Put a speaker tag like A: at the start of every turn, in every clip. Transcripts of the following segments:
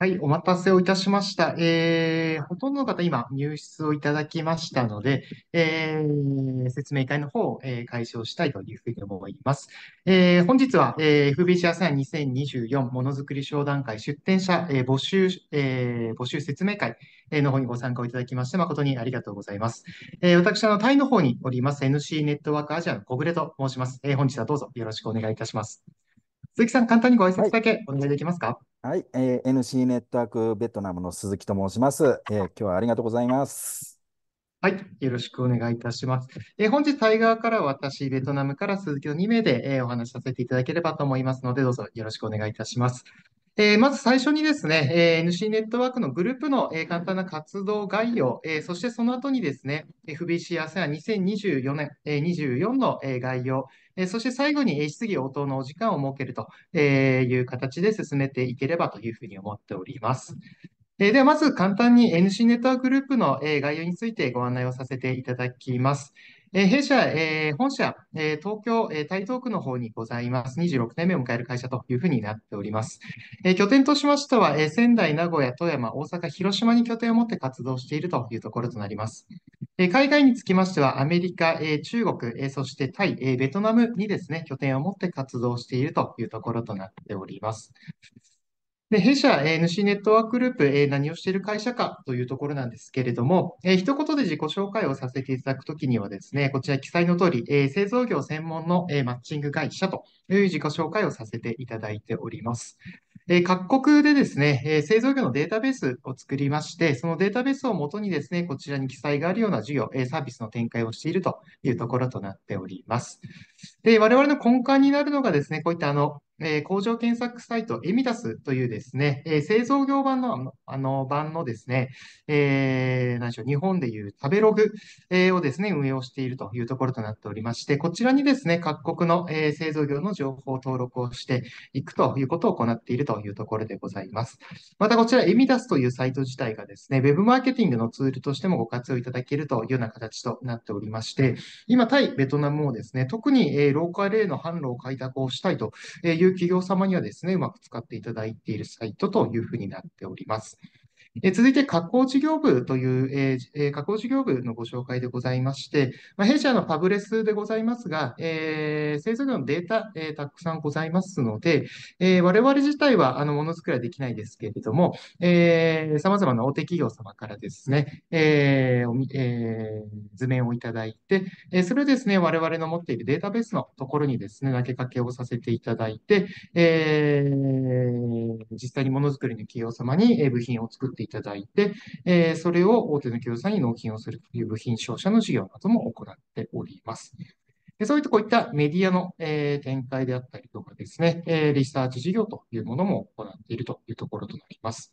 A: はい、お待たせをいたしました。えー、ほとんどの方今入室をいただきましたので、えー、説明会の方を、えー、開始をしたいというふうに思います。えー、本日は、えー、FBC アセアン2024ものづくり商談会出展者、えー、募集、えー、募集説明会の方にご参加をいただきまして誠にありがとうございます。えー、私、あの、タイの方におります NC ネットワークアジアの小暮と申します。えー、本日はどうぞよろしくお願いいたします。鈴木さん、簡単にご挨
B: はい。
A: 拶だけお願いできますか？
B: はい。えー NC ネットワークベトナムの鈴木と申します。えー今日はありがとうございます。
A: はい。よろしくお願いいたします。えー本日、タイ側から私、ベトナムから鈴木の2名で、えーお話しさせていただければと思いますので、どうぞよろしくお願いいたします。えーまず最初にですね、えー NC ネットワークのグループの、えー簡単な活動概要、えそしてその後にですね、FBC アセアン2024年、え24の、え概要、えそして最後に、え質疑応答のお時間を設けるとえいう形で進めていければというふうに思っております。えでは、まず簡単に NC ネットワークグループの、え概要についてご案内をさせていただきます。え弊社、えー本社、えー東京、えー台東区の方にございます。26年目を迎える会社というふうになっております。え拠点としましては、え仙台、名古屋、富山、大阪、広島に拠点を持って活動しているというところとなります。え海外につきましては、アメリカ、え中国、えそしてタイ、えベトナムにですね、拠点を持って活動しているというところとなっております。で、弊社、えー NC ネットワークグループ、え何をしている会社かというところなんですけれども、えー一言で自己紹介をさせていただくときにはですね、こちら記載の通り、え製造業専門の、えマッチング会社という自己紹介をさせていただいております。え各国でですね、え製造業のデータベースを作りまして、そのデータベースをもとにですね、こちらに記載があるような事業、えサービスの展開をしているというところとなっております。で、我々の根幹になるのがですね、こういったあの、えー工場検索サイト、エミダスというですね、えー製造業版のあの、版のですね、えー、何でしょう、日本でいう食べログ、えーをですね、運営をしているというところとなっておりまして、こちらにですね、各国の、えー製造業の情報登録をしていくということを行っているというところでございます。またこちら、エミダスというサイト自体がですね、ウェブマーケティングのツールとしてもご活用いただけるというような形となっておりまして、今、タイ、ベトナムもですね、特に、えーローカルへの販路を開拓をしたいという企業様にはですね、うまく使っていただいているサイトというふうになっております。え続いて、加工事業部という、えー加工事業部のご紹介でございまして、まあ、弊社のパブレスでございますが、えー製造業のデータ、えーたくさんございますので、えー我々自体はあのものづくりはできないですけれども、え、様々な大手企業様からですね、えーえ図面をいただいて、えそれをですね、我々の持っているデータベースのところにですね、投げかけをさせていただいて、え実際にものづくりの企業様に部品を作っていただいて、えーそれを大手の企業さんに納品をするという部品商社の事業なども行っております。でそういったこういったメディアの、えー展開であったりとかですね、えーリサーチ事業というものも行っているというところとなります。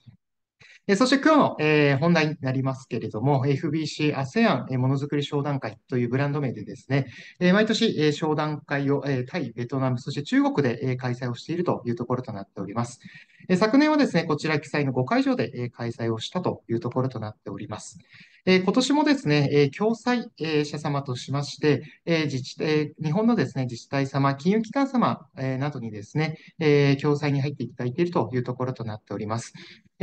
A: そして今日の、本題になりますけれども、FBC ASEAN ものづくり商談会というブランド名でですね、毎年、商談会を、えタイ、ベトナム、そして中国で、開催をしているというところとなっております。昨年はですね、こちら記載の5会場で、開催をしたというところとなっております。今年もですね、え共催者様としまして、自治日本のですね、自治体様、金融機関様、などにですね、え共催に入っていただいているというところとなっております。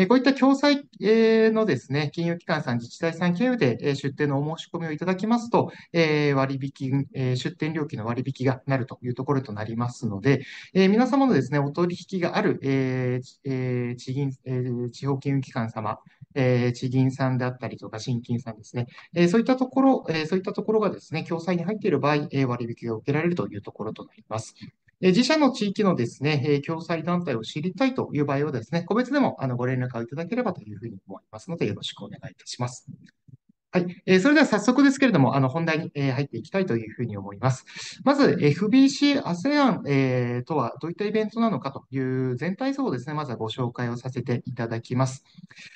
A: えこういった共済のですね、金融機関さん、自治体さん経由でえ出店のお申し込みをいただきますと、え割引、え出店料金の割引がなるというところとなりますので、え皆様のですね、お取引がある、え地銀、え地方金融機関様、え地銀さんであったりとか、新金さんですね、えそういったところ、えそういったところがですね、共済に入っている場合、え割引が受けられるというところとなります。え自社の地域のですね、え共済団体を知りたいという場合はですね、個別でもあのご連絡をいただければというふうに思いますので、よろしくお願いいたします。はい。えーそれでは早速ですけれども、あの、本題に、えー入っていきたいというふうに思います。まず、FBC ASEAN、えーとはどういったイベントなのかという全体像をですね、まずはご紹介をさせていただきます。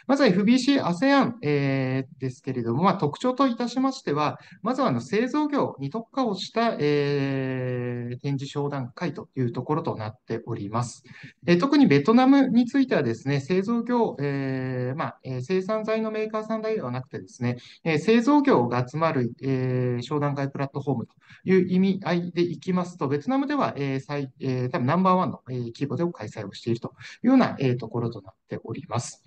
A: まずは FBC ASEAN、えーですけれども、まあ、特徴といたしましては、まずはあの製造業に特化をした、えー展示商談会というところとなっております。えー特にベトナムについてはですね、製造業、えーまあ、生産材のメーカーさんだけではなくてですね、え製造業が集まる、え商談会プラットフォームという意味合いでいきますと、ベトナムでは、えー最え多分ナンバーワンの、え規模で開催をしているというような、えところとなっております。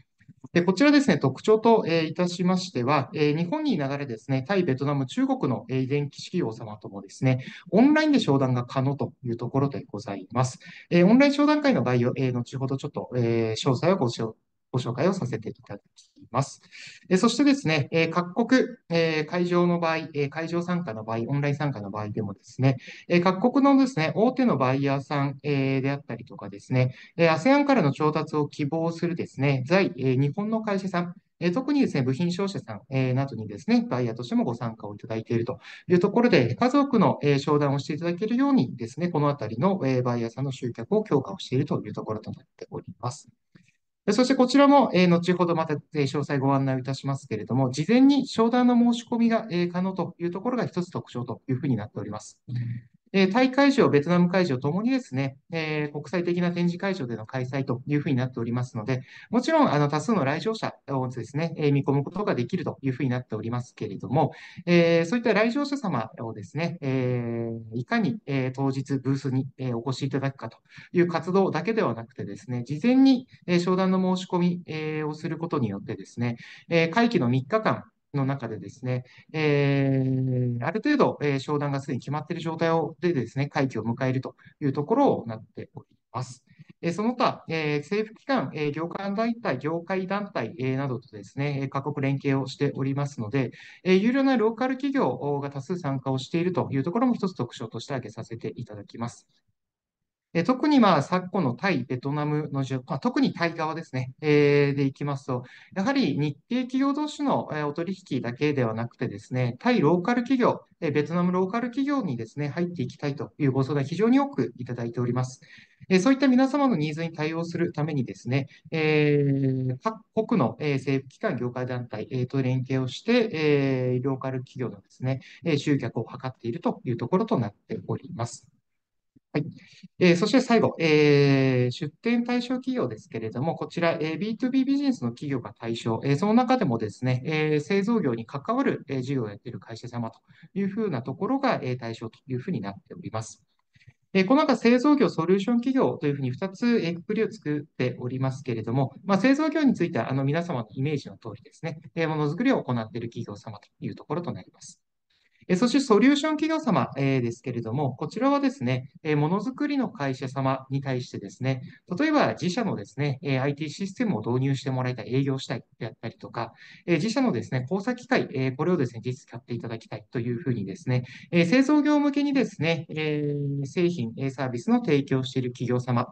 A: で、こちらですね、特徴と、えーいたしましては、えー日本に流れですね、タイ、ベトナム、中国の、えー電気企業様ともですね、オンラインで商談が可能というところでございます。えーオンライン商談会の概要、えー後ほどちょっと、えー詳細をご紹ご紹介をさせていただきます。えそしてですね、え各国、え会場の場合、え会場参加の場合、オンライン参加の場合でもですね、え各国のですね、大手のバイヤーさん、えであったりとかですね、え ASEAN からの調達を希望するですね、在、え日本の会社さん、え特にですね、部品商社さん、えなどにですね、バイヤーとしてもご参加をいただいているというところで、数多くの、え商談をしていただけるようにですね、このあたりの、えバイヤーさんの集客を強化をしているというところとなっております。そしてこちらも、え後ほどまた、え詳細ご案内いたしますけれども、事前に商談の申し込みが、え可能というところが一つ特徴というふうになっております。えタイ会場、ベトナム会場ともにですね、え国際的な展示会場での開催というふうになっておりますので、もちろんあの多数の来場者をですね、え見込むことができるというふうになっておりますけれども、えそういった来場者様をですね、えいかに、え当日ブースに、えお越しいただくかという活動だけではなくてですね、事前に、え商談の申し込み、えをすることによってですね、え会期の3日間の中でですね、えーある程度、えー商談がすでに決まっている状態をでですね、会期を迎えるというところをなっております。えその他、え政府機関、え業界団体、業界団体、えなどとですね、各国連携をしておりますので、え有料なローカル企業が多数参加をしているというところも一つ特徴として挙げさせていただきます。え特に、まあ、昨今のタイ、ベトナムの状、まあ、特にタイ側ですね、えーでいきますと、やはり日系企業同士のえお取引だけではなくてですね、タイローカル企業、えベトナムローカル企業にですね、入っていきたいというご相談非常に多くいただいております。えそういった皆様のニーズに対応するためにですね、えー各国のえ政府機関、業界団体えと連携をして、えローカル企業のですね、え集客を図っているというところとなっております。はい。えーそして最後、えー出店対象企業ですけれども、こちら、えー B2B ビジネスの企業が対象、えーその中でもですね、えー製造業に関わる、えー事業をやっている会社様というふうなところが、えー対象というふうになっております。えこの中、製造業、ソリューション企業というふうに2つ、えー、くくりを作っておりますけれども、まあ、製造業については、あの、皆様のイメージの通りですね、えものづくりを行っている企業様というところとなります。えそしてソリューション企業様、えですけれども、こちらはですね、えものづくりの会社様に対してですね、例えば自社のですね、え IT システムを導入してもらいたい、営業したいであったりとか、え自社のですね、交差機械、えこれをですね、実使っていただきたいというふうにですね、え製造業向けにですね、え製品、サービスの提供している企業様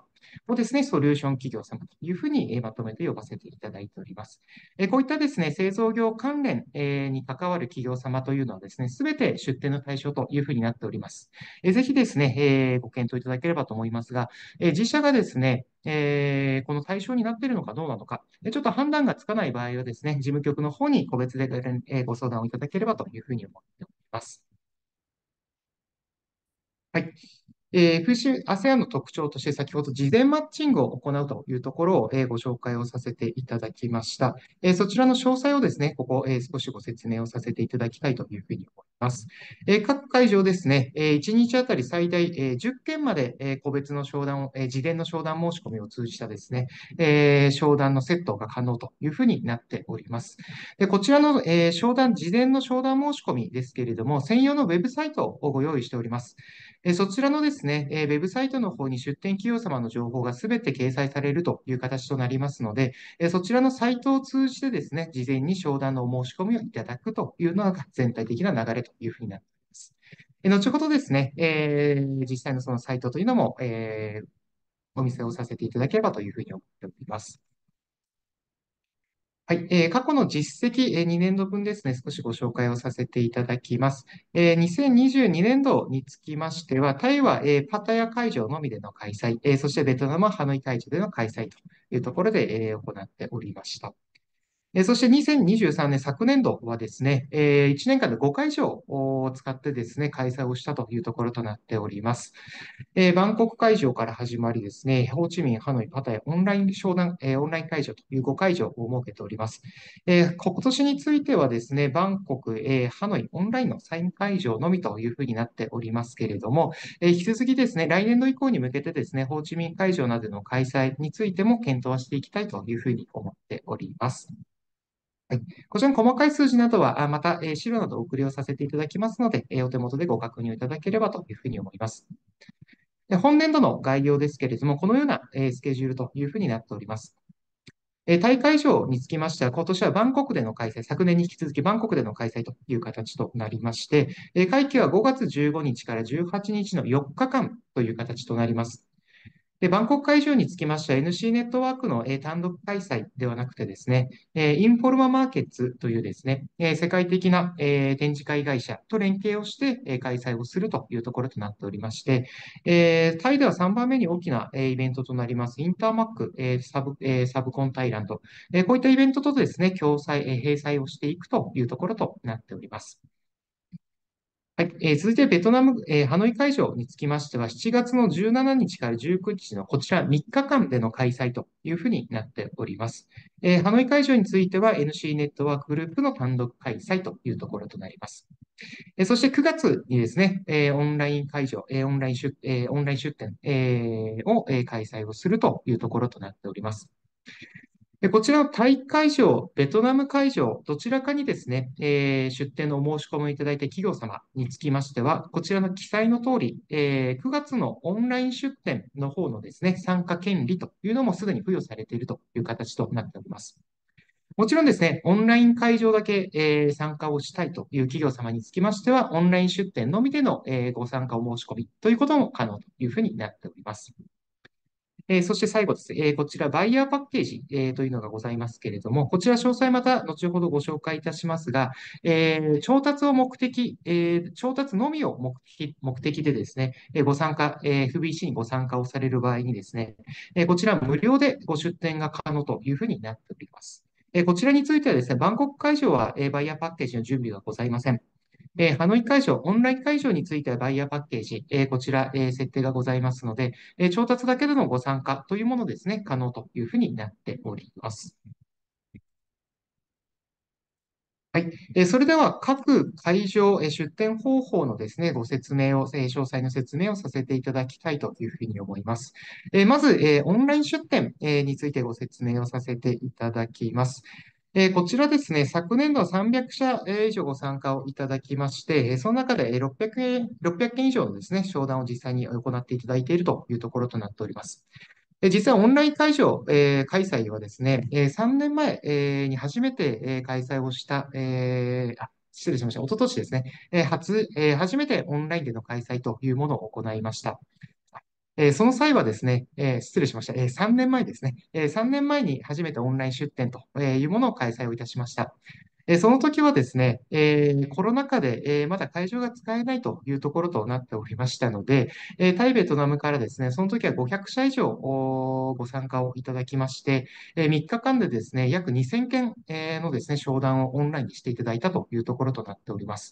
A: をですね、ソリューション企業様というふうにまとめて呼ばせていただいております。こういったですね、製造業関連、に関わる企業様というのはですね、すべて出展の対象というふうになっております。ぜひですね、ご検討いただければと思いますが、自社がですね、えーこの対象になっているのかどうなのか、ちょっと判断がつかない場合はですね、事務局の方に個別でご連えーご相談をいただければというふうに思っております。はい。えー、FC ASEAN の特徴として先ほど事前マッチングを行うというところを、えーご紹介をさせていただきました。えーそちらの詳細をですね、ここ、え少しご説明をさせていただきたいというふうに思います。え各会場ですね、え1日あたり最大、え10件まで、え個別の商談を、え事前の商談申し込みを通じたですね、え商談のセットが可能というふうになっております。で、こちらの、え商談、事前の商談申し込みですけれども、専用のウェブサイトをご用意しております。えそちらのですね、えウェブサイトの方に出店企業様の情報がすべて掲載されるという形となりますので、えそちらのサイトを通じてですね、事前に商談のお申し込みをいただくというのが全体的な流れというふうになっております。え後ほどですね、えー実際のそのサイトというのも、えーお見せをさせていただければというふうに思っております。はい、過去の実績、えー2年度分ですね、少しご紹介をさせていただきます。えー2022年度につきましては、タイは、パタヤ会場のみでの開催、そしてベトナムはハノイ会場での開催というところで、行っておりました。そして2023年昨年度はですね、1年間で5回以上を使ってですね、開催をしたというところとなっております。バンコク会場から始まりですね、ホーチミン、ハノイ、パタヤ、オンライン商談、オンライン会場という5会場を設けております。今年についてはですね、バンコク、ハノイ、オンラインのサイン会場のみというふうになっておりますけれども、引き続きですね、来年度以降に向けてですね、ホーチミン会場などの開催についても検討していきたいというふうに思っております。はい、こちらの細かい数字などは、また資料などお送りをさせていただきますので、お手元でご確認いただければというふうに思います。で本年度の概要ですけれども、このようなスケジュールというふうになっております。大会場につきましては、今年はバンコクでの開催、昨年に引き続きバンコクでの開催という形となりまして、会期は5月15日から18日の4日間という形となります。で、バンコク会場につきましては NC ネットワークの、え単独開催ではなくてですね、えインフォルママーケッツというですね、え世界的な、え展示会会社と連携をして、え開催をするというところとなっておりまして、えタイでは3番目に大きな、えイベントとなります、インターマック、えサブ、えサブコンタイランド、えこういったイベントとですね、共催、え閉催をしていくというところとなっております。はい、えー、続いてベトナム、えー、ハノイ会場につきましては、7月の17日から19日のこちら3日間での開催というふうになっております。えー、ハノイ会場については NC ネットワークグループの単独開催というところとなります。えそして9月にですね、えオンライン会場、えオンライン出、えオンライン出店、えを、え開催をするというところとなっております。でこちらのタイ会場、ベトナム会場、どちらかにですね、えー、出店のお申し込みをいただいた企業様につきましては、こちらの記載の通り、えー、9月のオンライン出店の方のですね、参加権利というのもすでに付与されているという形となっております。もちろんですね、オンライン会場だけ、えー、参加をしたいという企業様につきましては、オンライン出店のみでの、えー、ご参加お申し込みということも可能というふうになっております。えー、そして最後です。えー、こちら、バイヤーパッケージ、えー、というのがございますけれども、こちら詳細また後ほどご紹介いたしますが、え調達を目的、え調達のみを目的目的でですね、えご参加、え FBC にご参加をされる場合にですね、えこちら無料でご出店が可能というふうになっております。えこちらについてはですね、バンコク会場は、えバイヤーパッケージの準備がございません。えー、ハノイ会場、オンライン会場についてはバイヤーパッケージ、えー、こちら、えー、設定がございますので、え調達だけでのご参加というものですね、可能というふうになっております。はい。えそれでは、各会場、え出店方法のですね、ご説明を、え詳細の説明をさせていただきたいというふうに思います。えまず、えオンライン出店、えについてご説明をさせていただきます。えー、こちらですね、昨年度は300社以上ご参加をいただきまして、その中で600件 ,600 件以上のですね、商談を実際に行っていただいているというところとなっております。実際、オンライン会場、えー、開催はですね、え、3年前、に初めて、開催をした、えー、あ失礼しました。おととしですね、初、初めてオンラインでの開催というものを行いました。えー、その際はですね、えー、失礼しました、えー、3年前ですね、え3年前に初めてオンライン出展というものを開催をいたしました。えその時はですね、えコロナ禍で、えまだ会場が使えないというところとなっておりましたので、えタイ、ベトナムからですね、その時は500社以上ご参加をいただきまして、え3日間でですね、約2000件、えのですね、商談をオンラインにしていただいたというところとなっております。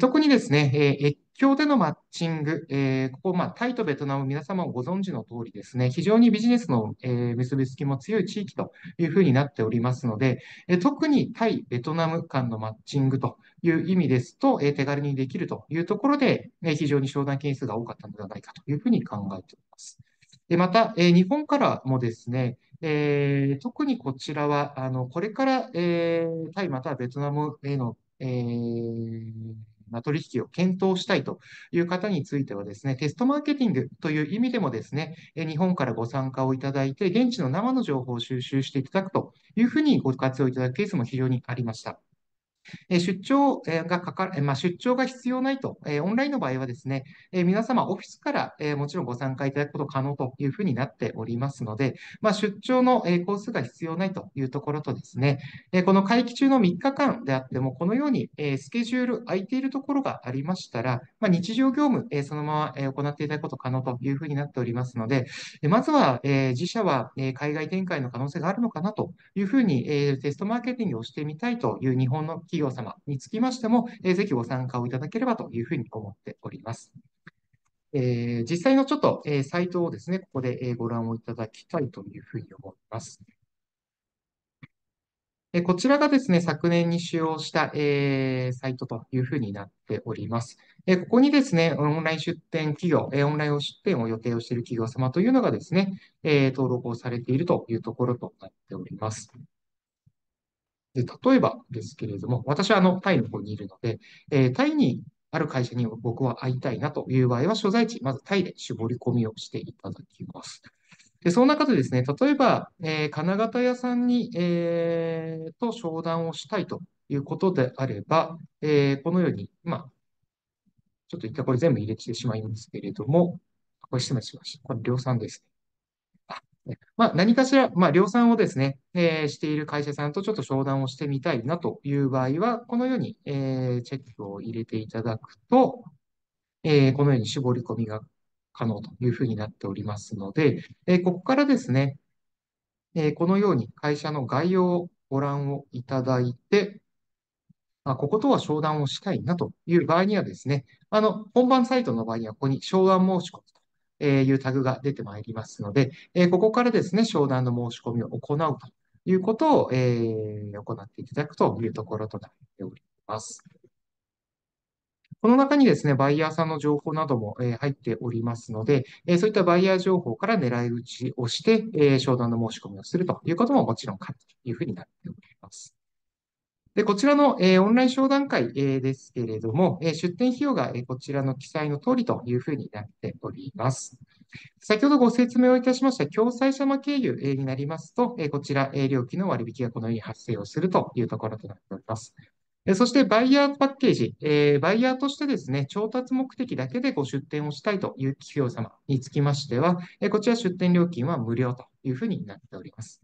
A: 特にですね、越境でのマッチング、えー、ここ、まあ、タイとベトナム、皆様もご存知の通りですね、非常にビジネスの、えー、結びつきも強い地域というふうになっておりますので、え特にタイ、ベトナム間のマッチングという意味ですと、え手軽にできるというところで、え非常に商談件数が多かったのではないかというふうに考えております。でまた、え日本からもですね、え特にこちらは、あのこれから、えタイまたはベトナムへの、えーま取引を検討したいという方についてはですね、テストマーケティングという意味でもですね、日本からご参加をいただいて、現地の生の情報を収集していただくというふうにご活用いただくケースも非常にありました。出張がかか、まあ、出張が必要ないと、オンラインの場合はですね、皆様オフィスから、もちろんご参加いただくこと可能というふうになっておりますので、まあ、出張の、えー、数が必要ないというところとですね、この会期中の3日間であっても、このように、スケジュール空いているところがありましたら、まあ、日常業務、そのまま、行っていただくこと可能というふうになっておりますので、まずは、自社は、海外展開の可能性があるのかなというふうに、テストマーケティングをしてみたいという日本の企業企業様につきましても、えぜひご参加をいただければというふうに思っております。えー、実際のちょっと、えー、サイトをですね、ここで、えー、ご覧をいただきたいというふうに思います。えこちらがですね、昨年に使用した、えサイトというふうになっております。えここにですね、オンライン出店企業、えオンライン出店を予定をしている企業様というのがですね、え登録をされているというところとなっております。で例えばですけれども、私はあのタイの方にいるので、えタイにある会社に僕は会いたいなという場合は、所在地、まずタイで絞り込みをしていただきます。で、その中でですね、例えば、えー、金型屋さんに、えー、と商談をしたいということであれば、えー、このように、まあ、ちょっと一回これ全部入れてしまいますけれども、これ失礼しました。これ量産ですね。まあ、何かしら、まあ、量産をですね、えー、している会社さんとちょっと商談をしてみたいなという場合は、このように、えー、チェックを入れていただくと、えー、このように絞り込みが可能というふうになっておりますので、えここからですね、えこのように会社の概要をご覧をいただいて、あ、こことは商談をしたいなという場合にはですね、あの、本番サイトの場合にはここに商談申し込みとえいうタグが出てまいりますので、えここからですね、商談の申し込みを行うということを、え行っていただくというところとなっております。この中にですね、バイヤーさんの情報なども、え入っておりますので、えそういったバイヤー情報から狙い撃ちをして、え商談の申し込みをするということももちろん可というふうになっております。で、こちらの、えオンライン商談会、えーですけれども、え出店費用が、えこちらの記載の通りというふうになっております。先ほどご説明をいたしました共済者経由になりますと、えこちら、え料金の割引がこのように発生をするというところとなっております。そして、バイヤーパッケージ、え、バイヤーとしてですね、調達目的だけでご出店をしたいという企業様につきましては、えこちら出店料金は無料というふうになっております。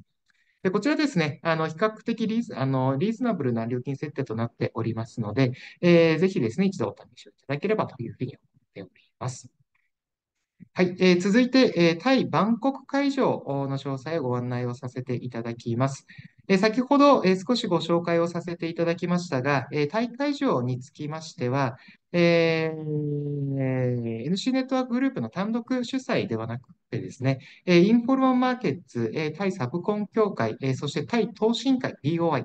A: でこちらですね、あの比較的リーズあのリーズナブルな料金設定となっておりますので、えー、ぜひですね、一度お試しをいただければというふうに思っております。はい、えー、続いて、えー、タイ・バンコク会場の詳細をご案内をさせていただきます。え、先ほど、え少しご紹介をさせていただきましたが、えタイ会場につきましては、えー、NC ネットワークグループの単独主催ではなくてですね、えインフォルマンマーケッツ、えタイサブコン協会、えそしてタイ投信会 BOI、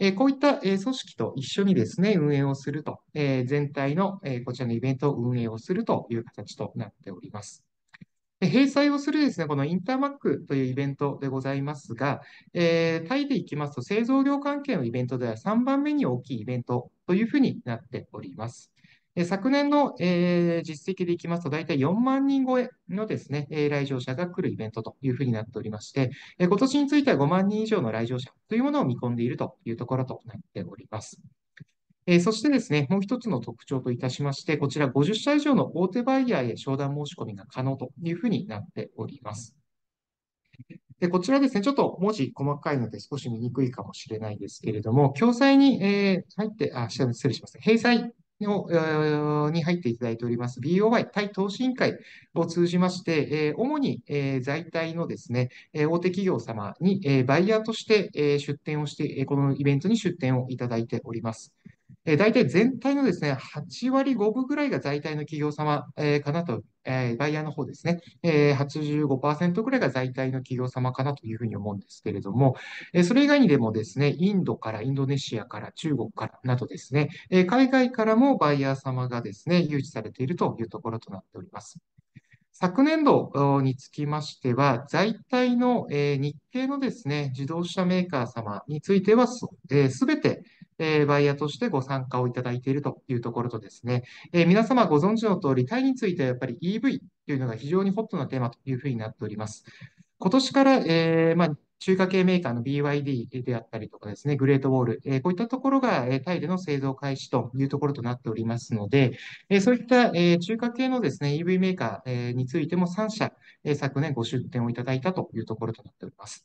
A: えこういった、え組織と一緒にですね、運営をすると、え全体の、えこちらのイベントを運営をするという形となっております。閉鎖をするですね、このインターマックというイベントでございますが、えー、タイで行きますと製造業関係のイベントでは3番目に大きいイベントというふうになっております。昨年の、えー、実績でいきますと、大体4万人超えのですね、来場者が来るイベントというふうになっておりまして、今年については5万人以上の来場者というものを見込んでいるというところとなっております。えー、そしてですね、もう一つの特徴といたしまして、こちら50社以上の大手バイヤーへ商談申し込みが可能というふうになっております。でこちらですね、ちょっと文字細かいので少し見にくいかもしれないですけれども、共済に、えー、入って、あ、失礼します。閉鎖のに入っていただいております BOY 対投資委員会を通じまして、え主に、え在体のですね、え大手企業様に、えバイヤーとして、え出店をして、このイベントに出店をいただいております。え大体全体のですね、8割5分ぐらいが在体の企業様、えかなと、えバイヤーの方ですね、え85%ぐらいが在体の企業様かなというふうに思うんですけれども、えそれ以外にでもですね、インドからインドネシアから中国からなどですね、え海外からもバイヤー様がですね、誘致されているというところとなっております。昨年度につきましては、在体のえ日系のですね、自動車メーカー様については、すべてえバイヤーとしてご参加をいただいているというところとですね、え皆様ご存知の通り、タイについてはやっぱり EV というのが非常にホットなテーマというふうになっております。今年から、えー、まあ、中華系メーカーの BYD であったりとかですね、グレートウォール、えーこういったところが、えータイでの製造開始というところとなっておりますので、えーそういった、えー中華系のですね、EV メーカー、えーについても3社、えー昨年ご出展をいただいたというところとなっております。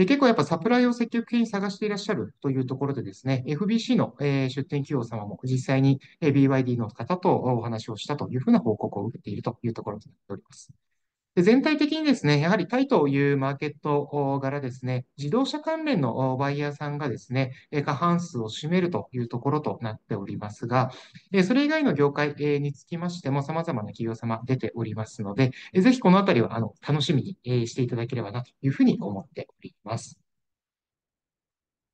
A: え結構やっぱサプライを積極的に探していらっしゃるというところでですね、FBC の、え出店企業様も実際に、え BYD の方とお話をしたというふうな報告を受けているというところになっております。で全体的にですね、やはりタイというマーケット柄ですね、自動車関連のバイヤーさんがですね、過半数を占めるというところとなっておりますが、それ以外の業界につきましても様々な企業様出ておりますので、ぜひこのあたりはあの楽しみにしていただければなというふうに思っております。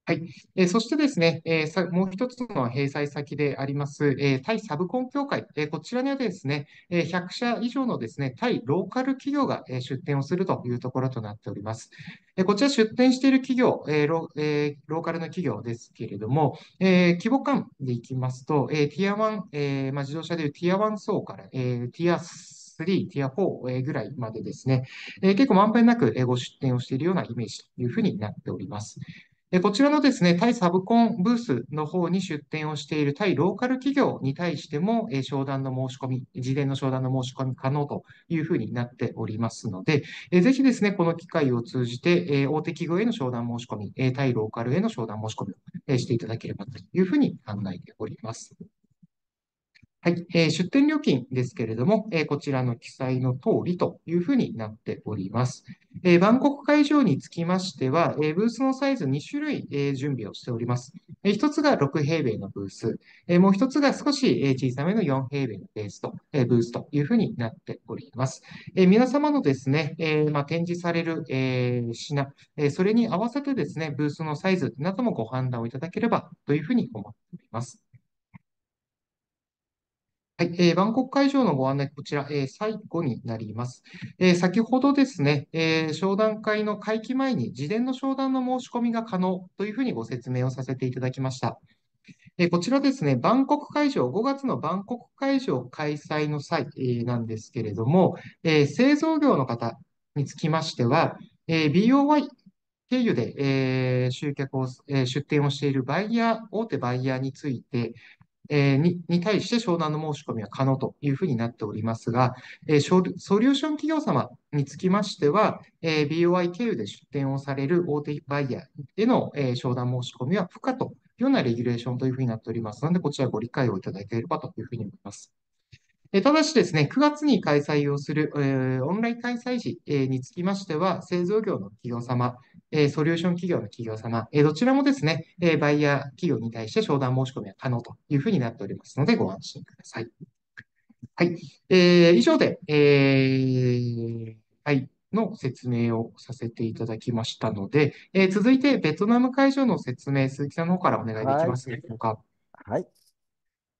A: はい。えーそしてですね、えーもう一つの閉鎖先であります、えータイサブコン協会、えーこちらにはですね、えー100社以上のですね、タイローカル企業がえー出展をするというところとなっております。えーこちら出展している企業、えーロえーローカルの企業ですけれども、えー規模感でいきますと、えーティア1、えーまあ、自動車でいうティア1層から、えーティア3、ティア4ぐらいまでですね、えー結構まんべんなくご出展をしているようなイメージというふうになっております。えこちらのですね、タイサブコンブースの方に出展をしている対ローカル企業に対しても、え商談の申し込み、事前の商談の申し込み可能というふうになっておりますので、えぜひですね、この機会を通じて、え大手企業への商談申し込み、えタイローカルへの商談申し込みをえしていただければというふうに考えております。はい、えー出店料金ですけれども、えーこちらの記載の通りというふうになっております。えーバンコク会場につきましては、えーブースのサイズ2種類、えー準備をしております。えー一つが6平米のブース、えーもう一つが少しえー小さめの4平米のベースと、えーブースというふうになっております。えー皆様のですね、えーまあ、展示される、えー品、えーそれに合わせてですね、ブースのサイズなどもご判断をいただければというふうに思っております。はい、えーバンコク会場のご案内、こちら、えー最後になります。えー先ほどですね、え商談会の会期前に事前の商談の申し込みが可能というふうにご説明をさせていただきました。えこちらですね、バンコク会場、5月のバンコク会場開催の際、えなんですけれども、え製造業の方につきましては、え BOY 経由で、え集客を、え出店をしているバイヤー、大手バイヤーについて、えーにに対して商談の申し込みは可能というふうになっておりますが、えソリューション企業様につきましては、え BOI 経由で出店をされる大手バイヤーへの、え商談申し込みは不可というようなレギュレーションというふうになっておりますので、こちらご理解をいただければというふうに思います。ただしですね、9月に開催をする、えーオンライン開催時、えーにつきましては、製造業の企業様、えーソリューション企業の企業様、えどちらもですね、えバイヤー企業に対して商談申し込みは可能というふうになっておりますので、ご安心ください。はい。えー以上で、えはい、の説明をさせていただきましたので、え続いて、ベトナム会場の説明、鈴木さんの方からお願いできますでしょうか？
B: はい。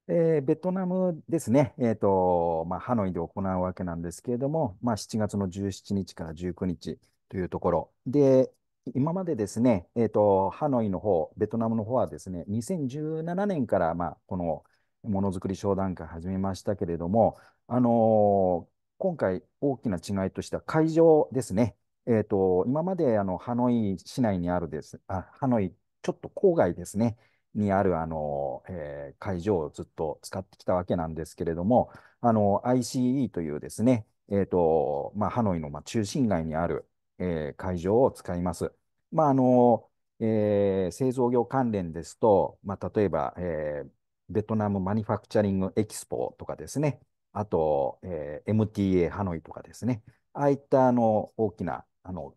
B: えーベトナムですね、えーとまあ、ハノイで行うわけなんですけれども、まあ、7月の17日から19日というところで、今までですね、えーと、ハノイの方、ベトナムの方はですね、2017年から、まあ、このものづくり商談会始めましたけれども、あのー今回大きな違いとしては会場ですね。えーと、今まであのハノイ市内にあるです、あ、ハノイちょっと郊外ですね。にあるあの、えー会場をずっと使ってきたわけなんですけれども、あの ICE というですね、えーとまあ、ハノイのまあ中心街にある、えー会場を使います。まああのえー製造業関連ですと、まあ、例えば、えーベトナムマニファクチャリングエキスポとかですね、あと、えー MTA ハノイとかですね、ああいったあの大きなあの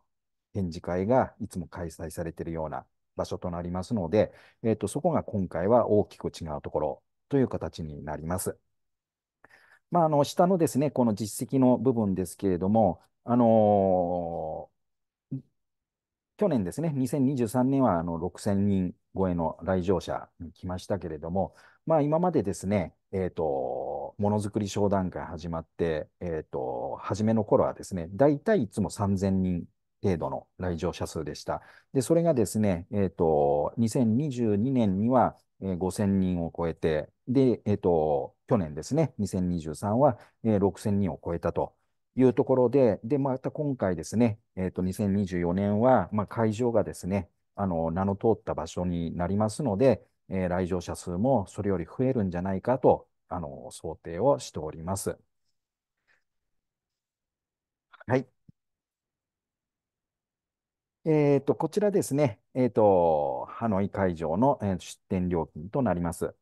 B: 展示会がいつも開催されているような場所となりますので、えーと、そこが今回は大きく違うところという形になります。まあ、あの下のですね、この実績の部分ですけれども、あのー去年ですね、2023年はあの6000人超えの来場者に来ましたけれども、まあ、今までですね、えーと、ものづくり商談会始まって、えーと、初めの頃はですね、大体いつも3000人程度の来場者数でした。で、それがですね、えーと、2022年には、えー5000人を超えて、で、えーと、去年ですね、2023は、えー6000人を超えたというところで、で、また今回ですね、えっと、2024年は、まあ、会場がですね、あの、名の通った場所になりますので、えー来場者数もそれより増えるんじゃないかと、あの、想定をしております。はい。えっと、こちらですね、えっと、ハノイ会場の、え出店料金となります。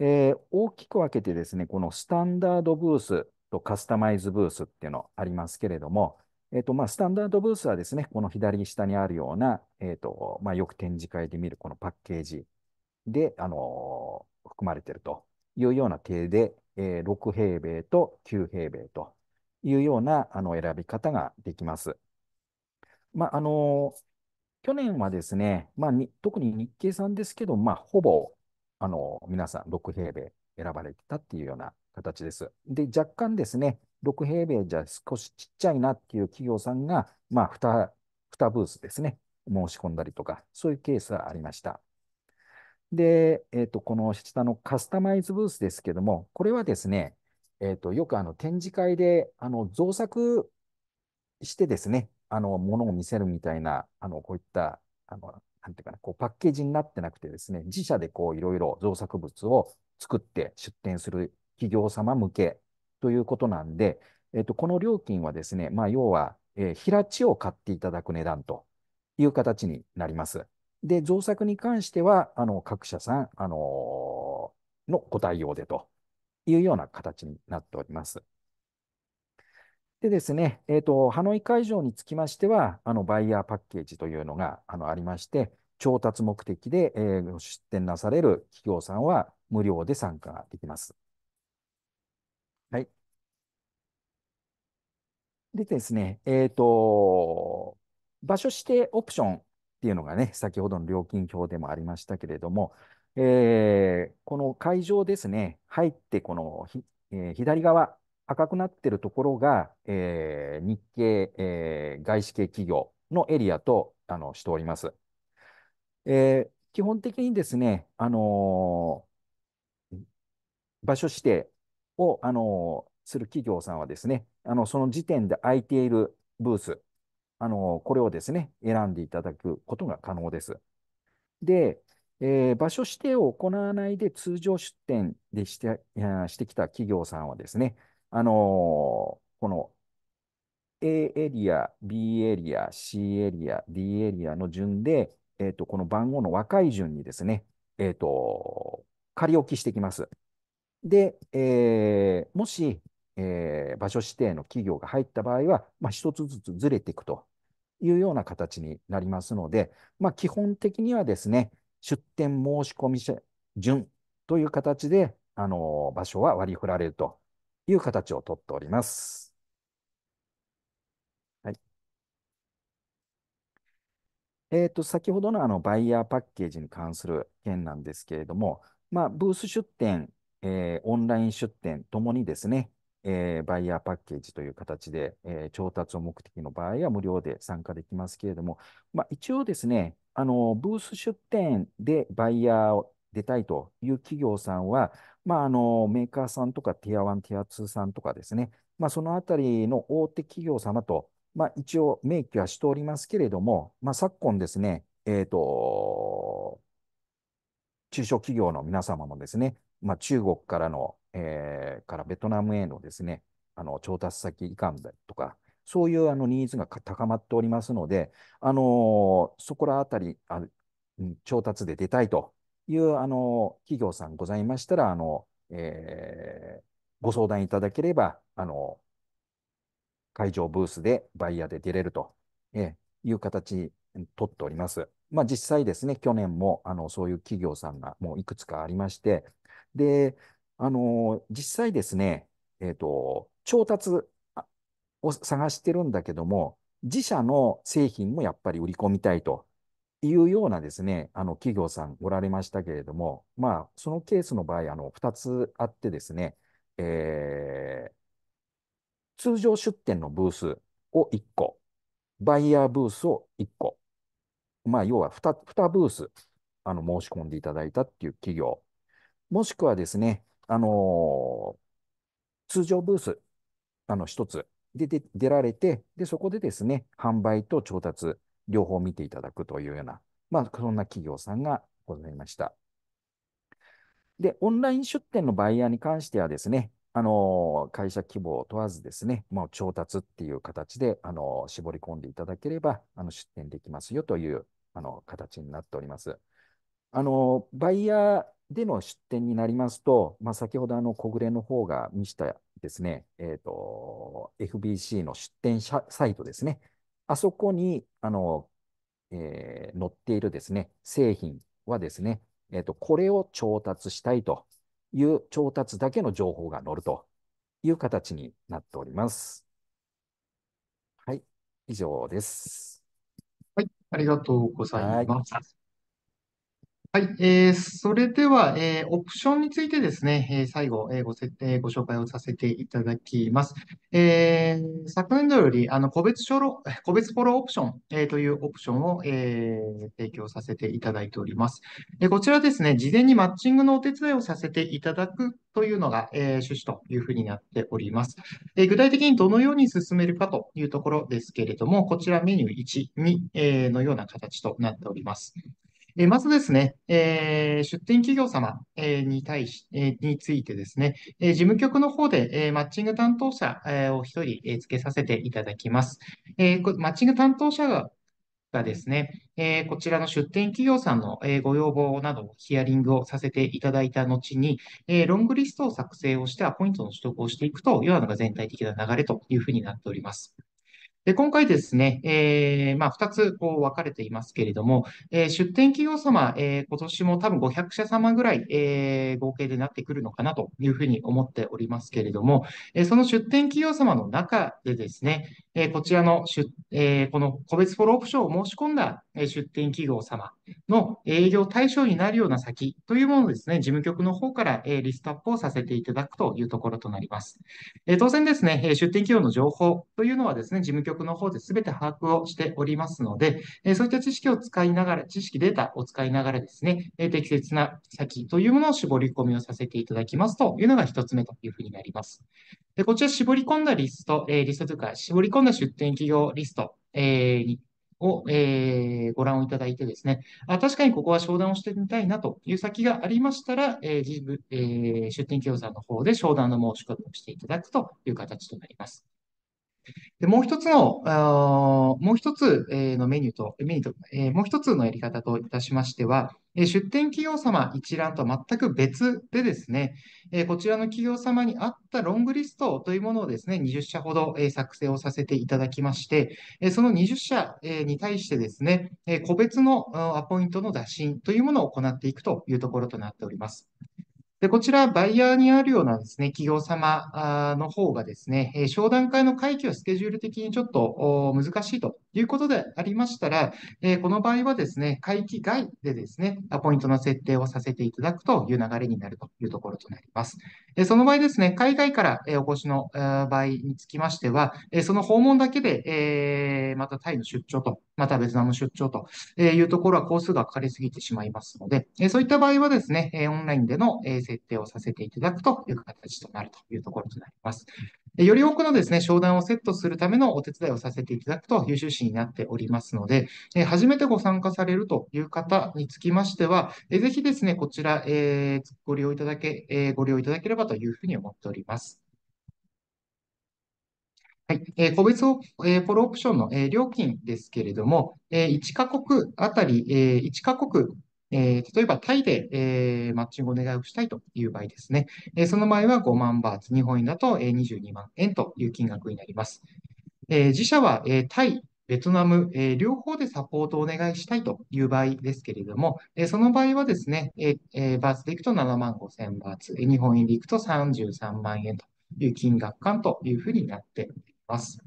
B: えー大きく分けてですね、このスタンダードブースとカスタマイズブースっていうのありますけれども、えっと、まあ、スタンダードブースはですね、この左下にあるような、えっと、まあ、よく展示会で見るこのパッケージで、あの含まれているというような体で、え6平米と9平米というようなあの選び方ができます。まあ、あの去年はですね、まあ、に特に日系さんですけど、まあ、ほぼ、あの、皆さん6平米選ばれてたっていうような形です。で、若干ですね、6平米じゃ少しちっちゃいなっていう企業さんが、まあ、2、2ブースですね、申し込んだりとか、そういうケースがありました。で、えっと、この下のカスタマイズブースですけども、これはですね、えっと、よくあの展示会であの造作してですね、あの、ものを見せるみたいな、あの、こういった、あの、なんていうかな、こう、パッケージになってなくてですね、自社でこう、いろいろ造作物を作って出展する企業様向けということなんで、えっと、この料金はですね、まあ、要は、えー平地を買っていただく値段という形になります。で、造作に関しては、あの、各社さん、あのーのご対応でというような形になっております。でですね、えっと、ハノイ会場につきましては、あの、バイヤーパッケージというのが、あの、ありまして、調達目的で、えー出店なされる企業さんは無料で参加できます。はい。でですね、えっと、場所指定オプションっていうのがね、先ほどの料金表でもありましたけれども、えーこの会場ですね、入ってこのひ、えー左側、赤くなってるところが、えー日系、えー外資系企業のエリアとあのしております。えー基本的にですね、あのー場所指定を、あのーする企業さんはですね、あのその時点で空いているブース、あのこれをですね、選んでいただくことが可能です。で、えー場所指定を行わないで通常出店でして、してきた企業さんはですね、あのーこの A エリア、B エリア、C エリア、D エリアの順で、えっと、この番号の若い順にですね、えっと、仮置きしてきます。で、えーもし、えー場所指定の企業が入った場合は、まあ、一つずつずれていくというような形になりますので、まあ、基本的にはですね、出店申し込み順という形で、あの場所は割り振られるという形をとっております。はいえーと、先ほどのあのバイヤーパッケージに関する件なんですけれども、まあ、ブース出店、えーオンライン出店ともにですね、えーバイヤーパッケージという形で、えー調達を目的の場合は無料で参加できますけれども、まあ、一応ですね、あのブース出店でバイヤーを出たいという企業さんは、まあ、あのメーカーさんとかティア1、ティア2さんとかですね、まあ、そのあたりの大手企業様と、まあ、一応明記はしておりますけれども、まあ、昨今ですね、えっと、中小企業の皆様もですね、まあ、中国からの、えーからベトナムへのですね、あの調達先移管だとか、そういうあのニーズが高まっておりますので、あのーそこらあたりあ、うん調達で出たいというあの企業さんございましたら、あのえーご相談いただければ、あの会場ブースでバイヤーで出れると、えーいう形に取っております。まあ、実際ですね、去年もあのそういう企業さんがもういくつかありまして、で、あの実際ですね、えっと、調達を探してるんだけども、自社の製品もやっぱり売り込みたいというようなですね、あの企業さんおられましたけれども、まあ、そのケースの場合、あの2つあってですね、えー通常出店のブースを1個、バイヤーブースを1個、まあ、要は 2, 2ブースあの申し込んでいただいたっていう企業、もしくはですね、あのー通常ブースあの1つで、で出られて、で、そこでですね、販売と調達、両方見ていただくというような、まあ、そんな企業さんがございました。で、オンライン出店のバイヤーに関してはですね、あの、会社規模を問わずですね、もう調達っていう形で、あの、絞り込んでいただければ、あの、出店できますよという、あの、形になっております。あの、バイヤーでの出店になりますと、まあ、先ほどあの小暮の方が見したですね、えっ、ー、と、FBC の出店サイトですね。あそこに、あの、えー、載っているですね、製品はですね、えっ、ー、と、これを調達したいという調達だけの情報が載るという形になっております。はい、以上です。
A: はい、ありがとうございます。はい、えー、それでは、えー、オプションについてですね、えー、最後、えー、ご設定、ご紹介をさせていただきます。えー、昨年度より、あの、個別フォロ、個別フォローオプション、えー、というオプションを、えー、提供させていただいております。えー、こちらですね、事前にマッチングのお手伝いをさせていただくというのが、えー、趣旨というふうになっております。えー、具体的にどのように進めるかというところですけれども、こちらメニュー1、2、えー、のような形となっております。えまずですね、え、出店企業様、え、に対し、え、についてですね、え事務局の方で、えマッチング担当者、えを一人、え付けさせていただきます。えマッチング担当者ががですね、えこちらの出店企業さんの、えご要望などヒアリングをさせていただいた後に、えロングリストを作成をしてアポイントの取得をしていくというのが全体的な流れというふうになっております。で、今回ですね、えー、まあ、2つこう分かれていますけれども、えー、出店企業様、えー、今年も多分500社様ぐらい、えー、合計でなってくるのかなというふうに思っておりますけれども、えー、その出店企業様の中でですね、えー、こちらの出、えー、この個別フォローオプションを申し込んだ出店企業様の営業対象になるような先というものをですね、事務局の方からリストアップをさせていただくというところとなります。当然ですね、出店企業の情報というのはですね、事務局の方で全て把握をしておりますので、そういった知識を使いながら、知識データを使いながらですね、適切な先というものを絞り込みをさせていただきますというのが一つ目というふうになります。でこちら絞り込んだリスト、リストというか、絞り込んだ出店企業リスト、にを、えー、ご覧をいただいてですね、あ確かにここは商談をしてみたいなという先がありましたら、えーえー、出店企業さんの方で商談の申し込みをしていただくという形となります。で、もう一つの、もう一つのメニューと、メニューと、もう一つのやり方といたしましては、出店企業様一覧とは全く別でですね、こちらの企業様に合ったロングリストというものをですね、20社ほど、作成をさせていただきまして、その20社、に対してですね、個別のアポイントの打診というものを行っていくというところとなっております。で、こちら、バイヤーにあるようなですね、企業様の方がですね、商談会の会期はスケジュール的にちょっと難しいということでありましたら、この場合はですね、会期外でですね、アポイントの設定をさせていただくという流れになるというところとなります。その場合ですね、海外からお越しの場合につきましては、その訪問だけで、またタイの出張と、またベトナム出張というところは工数がかかりすぎてしまいますので、そういった場合はですね、オンラインでの設定をさせていただくという形となるというところとなります。より多くのですね、商談をセットするためのお手伝いをさせていただくという趣旨になっておりますので、初めてご参加されるという方につきましては、ぜひですね、こちらえ、ご利用いただけ、えご利用いただければというふうに思っております。はい。えー、個別を、えー、フォローオプションの、えー、料金ですけれども、えー、1カ国あたり、えー、1カ国えー、例えばタイで、えー、マッチングをお願いをしたいという場合ですね。え、その場合は5万バーツ、日本円だと、えー、22万円という金額になります。え、自社は、え、タイ、ベトナム、えー、両方でサポートをお願いしたいという場合ですけれども、えー、その場合はですね、えーえー、バーツでいくと7万5千バーツ、日本円でいくと33万円という金額感というふうになっています。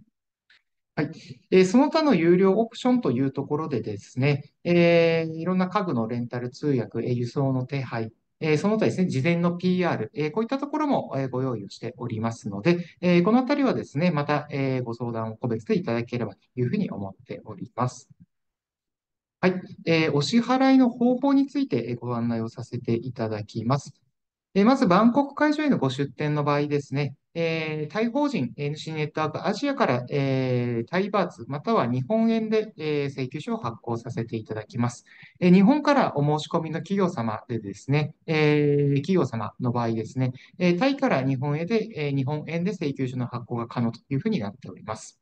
A: はい。えー、その他の有料オプションというところでですね、えー、いろんな家具のレンタル通訳、えー、輸送の手配、えー、その他ですね、事前の PR、えー、こういったところも、えー、ご用意をしておりますので、えー、このあたりはですね、また、えー、ご相談を個別でいただければというふうに思っております。はい。えー、お支払いの方法についてご案内をさせていただきます。えまず、バンコク会場へのご出店の場合ですね、えー、タイ法人 NC ネットワークアジアから、えー、タイバーツまたは日本円で、えー、請求書を発行させていただきます。えー、日本からお申し込みの企業様でですね、えー、企業様の場合ですね、えー、タイから日本円で、えー、日本円で請求書の発行が可能というふうになっております。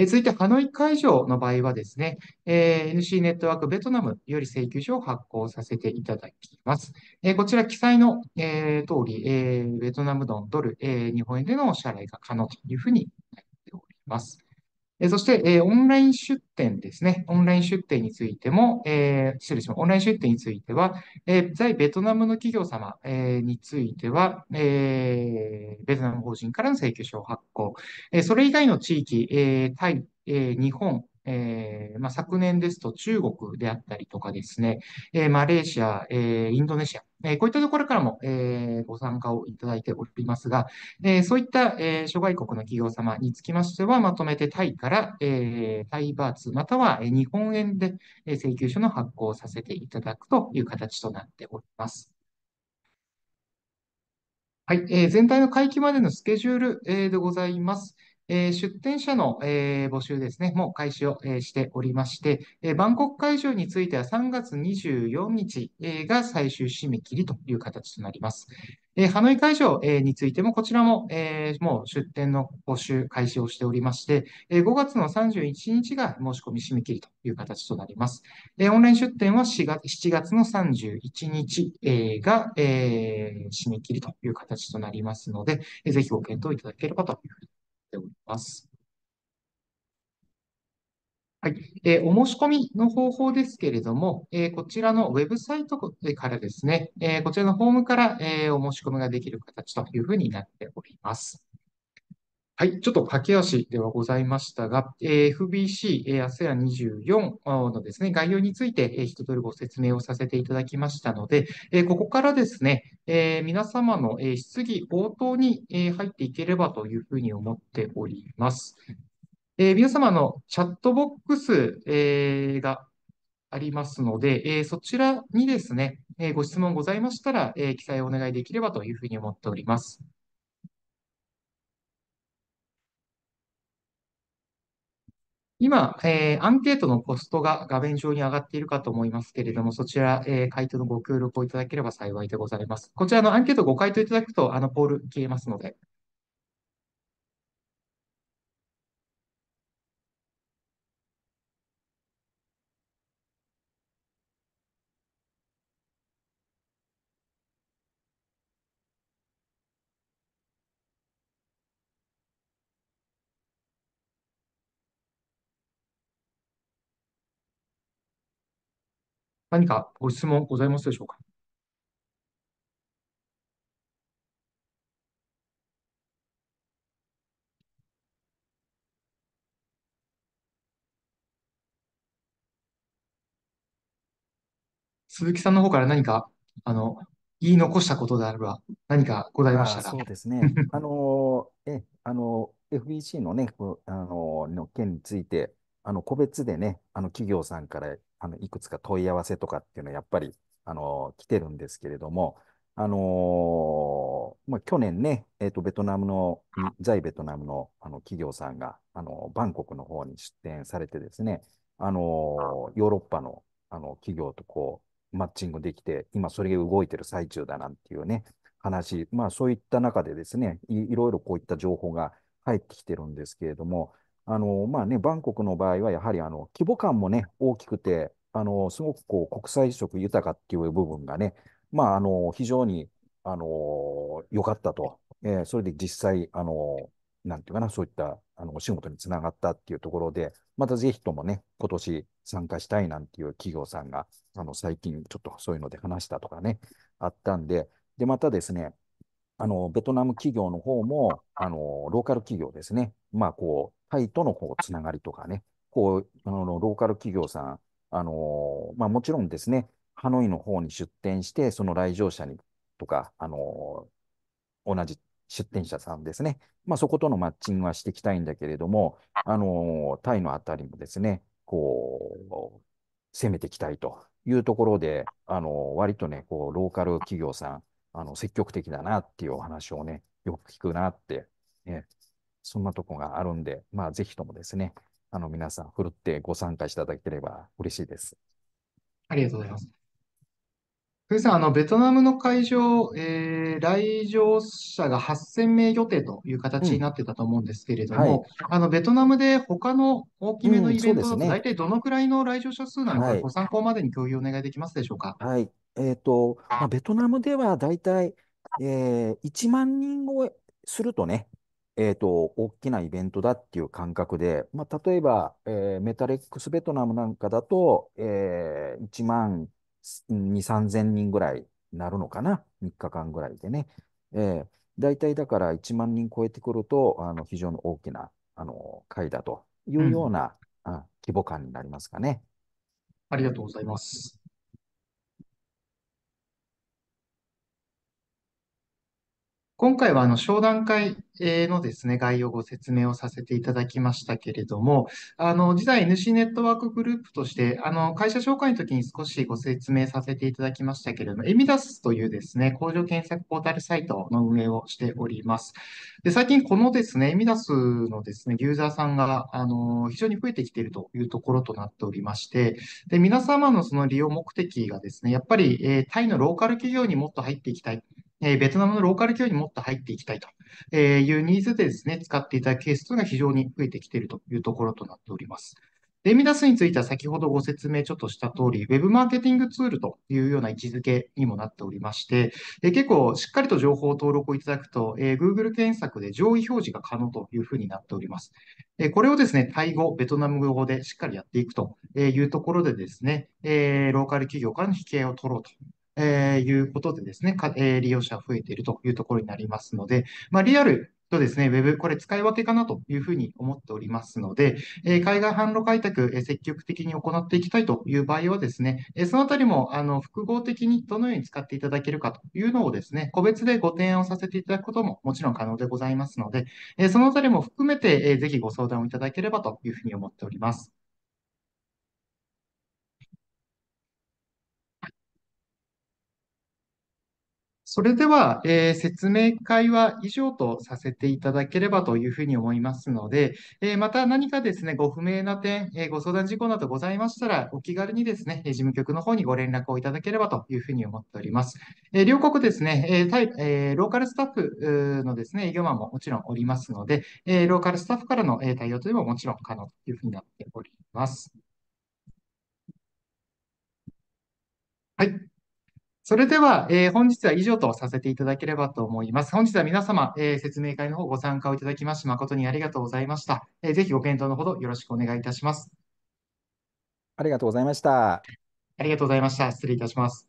A: え続いて、ハノイ会場の場合はですね、えー、NC ネットワークベトナムより請求書を発行させていただきます。え、こちら記載の、えー、通り、え、ベトナムドン、ドル、え、日本円での支払いが可能というふうになっております。えそして、えオンライン出店ですね。オンライン出店についても、え、失礼します。オンライン出店については、え、在ベトナムの企業様、え、については、え、ベトナム法人からの請求書を発行。え、それ以外の地域、え、タイ、え、日本、えーまあ、昨年ですと中国であったりとかですね、えー、マレーシア、えー、インドネシア、え、こういったところからも、え、ご参加をいただいておりますが、え、そういった、え、諸外国の企業様につきましては、まとめてタイから、え、タイバーツ、または日本円で請求書の発行をさせていただくという形となっております。はい、えー、全体の会期までのスケジュール、え、でございます。えー、出展者の、えー、募集ですね、もう開始を、えー、しておりまして、え、バンコク会場については3月24日、え、が最終締め切りという形となります。え、ハノイ会場、え、についても、こちらも、え、もう出展の募集開始をしておりまして、え、5月の31日が申し込み締め切りという形となります。え、オンライン出展は4月 ,7 月の31日、え、が、え、締め切りという形となりますので、えー、ぜひご検討いただければというふうにております。はい。えー、お申し込みの方法ですけれども、えー、こちらのウェブサイトからですね、えー、こちらのホームから、えお申し込みができる形というふうになっております。はい。ちょっと駆け足ではございましたが、えー FBC、ASEAN24 のですね、概要についてえ一通りご説明をさせていただきましたので、えここからですねえ、皆様のえ質疑応答にえ入っていければというふうに思っております。え皆様のチャットボックスえがありますのでえ、そちらにですねえ、ご質問ございましたらえ、記載をお願いできればというふうに思っております。今、えー、アンケートのコストが画面上に上がっているかと思いますけれども、そちら、えー、回答のご協力をいただければ幸いでございます。こちらのアンケートご回答いただくと、あの、ポール消えますので、何かご質問ございますでしょうか？鈴木さんの方から何か、あの、言い残したことであれば何かございましたら。
B: そうですね。あの、え、あの、FBC のね、あの、の件について、あの、個別でね、あの、企業さんからあのいくつか問い合わせとかっていうのはやっぱりあの来てるんですけれども、あのー、まあ、去年ね、えーと、ベトナムの、在ベトナムのあの企業さんがあのバンコクの方に出展されてですね、あのー、ヨーロッパのあの企業とこうマッチングできて、今それが動いてる最中だなんていうね、話、まあそういった中でですね、い、いろいろこういった情報が入ってきてるんですけれども、あの、まあね、バンコクの場合はやはりあの規模感もね、大きくて、あの、すごくこう国際色豊かっていう部分がね、まあ、あの、非常に、あの、良かったと。えー、それで実際、あの、なんていうかな、そういったあのお仕事につながったっていうところで、またぜひともね、今年参加したいなんていう企業さんが、あの、最近ちょっとそういうので話したとかね、あったんで、で、またですね、あの、ベトナム企業の方も、あの、ローカル企業ですね。まあ、こう、タイとのこう、つながりとかね、こう、あの、ローカル企業さん、あのまあ、もちろんですね、ハノイの方に出店して、その来場者にとか、あの同じ出店者さんですね、まあ、そことのマッチングはしていきたいんだけれども、あのタイのあたりもですね、こう、攻めていきたいというところで、あの割とね、こう、ローカル企業さん、あの積極的だなっていうお話をね、よく聞くなって、ね、そんなとこがあるんで、まあ、ぜひともですね、あの、皆さん、ふるってご参加いただければ嬉しいです。
A: ありがとうございます。藤さん、あの、ベトナムの会場、えー来場者が8000名予定という形に
B: うん。
A: なってたと思うんですけれども、
B: はい。
A: あの、ベトナムで他の大きめの
B: うん、
A: イベントだと、大。体どのくらいの来場者数なのか、
B: はい。
A: ご参考までに共有お願いできますでしょうか？
B: はい。えっと、まあ、ベトナムではだいたい、えー、1万人をするとね、えっと、大きなイベントだっていう感覚で、まあ、例えば、えーメタレックスベトナムなんかだと、えー、1万2、3000人ぐらいになるのかな、3日間ぐらいでね。えー、だいたいだから1万人超えてくると、あの非常に大きなあの会だというよう
A: うん。
B: 規模感になりますかね。
A: ありがとうございます。今回はあの商談会のですね、概要をご説明をさせていただきましたけれども、あの、実は NC ネットワークグループとして、あの、会社紹介の時に少しご説明させていただきましたけれども、エミダスというですね、工場検索ポータルサイトの運営をしております。で、最近このですね、エミダスのですね、ユーザーさんが、あの、非常に増えてきているというところとなっておりまして、で、皆様のその利用目的がですね、やっぱり、えータイのローカル企業にもっと入っていきたい。えベトナムのローカル企業にもっと入っていきたいというニーズでですね、使っていただくケースというのが非常に増えてきているというところとなっております。レミダスについては先ほどご説明ちょっとした通り、ウェブマーケティングツールというような位置づけにもなっておりまして、え結構しっかりと情報を登録をいただくと、え Google 検索で上位表示が可能というふうになっております。えこれをですね、タイ語、ベトナム語でしっかりやっていくというところでですね、えローカル企業からの引き合いを取ろうとえいうことでですね、かえ利用者が増えているというところになりますので、まあ、リアルとですね、ウェブ、これ使い分けかなというふうに思っておりますので、えー海外販路開拓、えー積極的に行っていきたいという場合はですね、えーそのあたりも、あの、複合的にどのように使っていただけるかというのをですね、個別でご提案をさせていただくことももちろん可能でございますので、えーそのあたりも含めて、えーぜひご相談をいただければというふうに思っております。それでは、えー説明会は以上とさせていただければというふうに思いますので、えーまた何かですね、ご不明な点、えーご相談事項などございましたら、お気軽にですね、事務局の方にご連絡をいただければというふうに思っております。え両国ですね、えータイえローカルスタッフのですね、営業マンももちろんおりますので、えーローカルスタッフからのえ対応というのももちろん可能というふうになっております。はい。それでは、えー本日は以上とさせていただければと思います。本日は皆様、えー説明会の方ご参加をいただきまして誠にありがとうございました。えーぜひご検討のほどよろしくお願いいたします。
B: ありがとうございました。
A: ありがとうございました。失礼いたします。